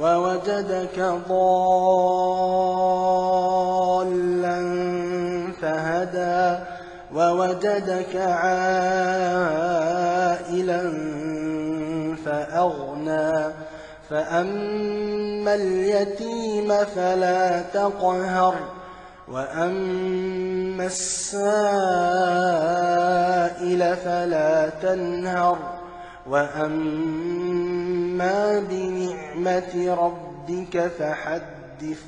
ووجدك ضالا فهدى ووجدك عائلا فأغنى. فأما اليتيم فلا تقهر وأما السائل فلا تنهر وأما بنعمة ربك فحدث.